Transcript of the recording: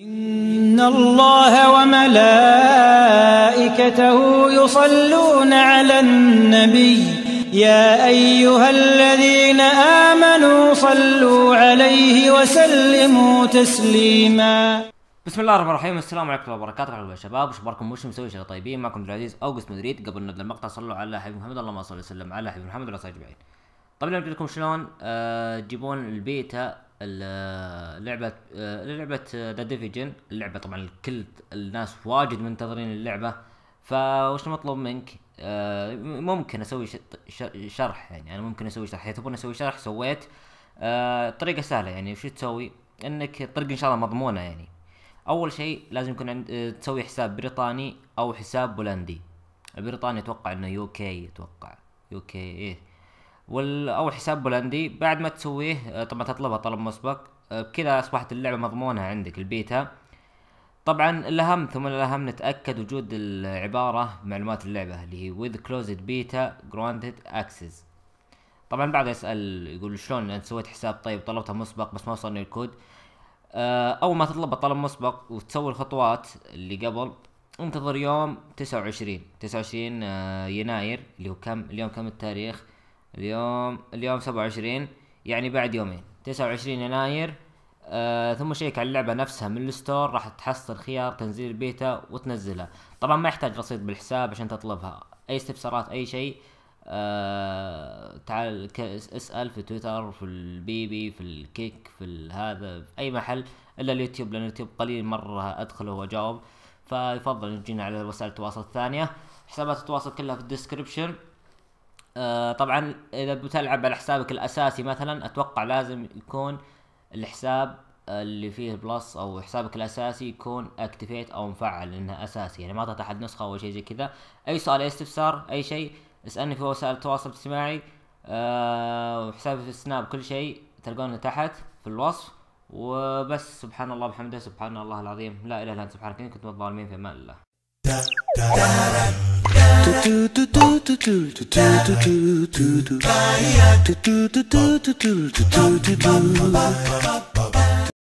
إن الله وملائكته يصلون على النبي يا أيها الذين آمنوا صلوا عليه وسلموا تسليما بسم الله الرحمن الرحيم السلام عليكم ورحمه الله وبركاته يا شباب وش اخباركم وش مسوي شغله طيبين معكم عبد العزيز اوغست مدريد قبل نبدا المقطع صلوا على حبيب محمد اللهم صل وسلم على حبيب محمد وعلى اجمعين طبعا نبي لكم شلون آه تجيبون البيتا ال- لعبة لعبة The Division اللعبة طبعا الكل الناس واجد منتظرين اللعبة. فوش المطلوب منك؟ آه ممكن أسوي شرح يعني. أنا ممكن أسوي شرح. إذا تبون أسوي شرح سويت. آه طريقة سهلة يعني. وش تسوي؟ إنك الطريقة إن شاء الله مضمونة يعني. أول شيء لازم يكون عند تسوي حساب بريطاني أو حساب بولندي. البريطاني أتوقع إنه UK أتوقع. UK إيه. وال أو حساب بولندي بعد ما تسويه آه، طبعا تطلبها طلب مسبق. آه، بكذا أصبحت اللعبة مضمونة عندك البيتا طبعا الأهم ثم الأهم نتأكد وجود العبارة معلومات اللعبة اللي هي with closed beta granted access. طبعا بعد يسأل يقول شلون أنت سويت حساب؟ طيب طلبتها مسبق بس ما وصلني الكود. آه، أول ما تطلب الطلب مسبق وتسوي الخطوات اللي قبل انتظر يوم 29 29 آه، يناير اللي هو كم اليوم كم التاريخ؟ اليوم اليوم 27 يعني بعد يومين 29 يناير آه ثم شيك على اللعبة نفسها من ال store راح تحصل خيار تنزيل البيتا وتنزلها. طبعا ما يحتاج رصيد بالحساب عشان تطلبها. أي استفسارات أي شيء آه تعال اسأل في تويتر في ال BB في ال Kik في هذا في أي محل إلا اليوتيوب لأن اليوتيوب قليل مرة أدخله وأجاوب. فيفضل يجينا على وسائل التواصل الثانية. حسابات التواصل كلها في ال description آه طبعا إذا بتلعب على حسابك الأساسي مثلا أتوقع لازم يكون الحساب اللي فيه Plus أو حسابك الأساسي يكون activate أو مفعل لأنه أساسي. يعني ما احد نسخة أو شيء زي كذا. أي سؤال أي استفسار أي شيء اسألني في وسائل التواصل الاجتماعي آه وحسابي في ال Snap كل شيء تلقونه تحت في الوصف. وبس سبحان الله وبحمده سبحان الله العظيم. لا إله إلا أنت سبحانك إني كنت من الظالمين في أمان الله. do do do do do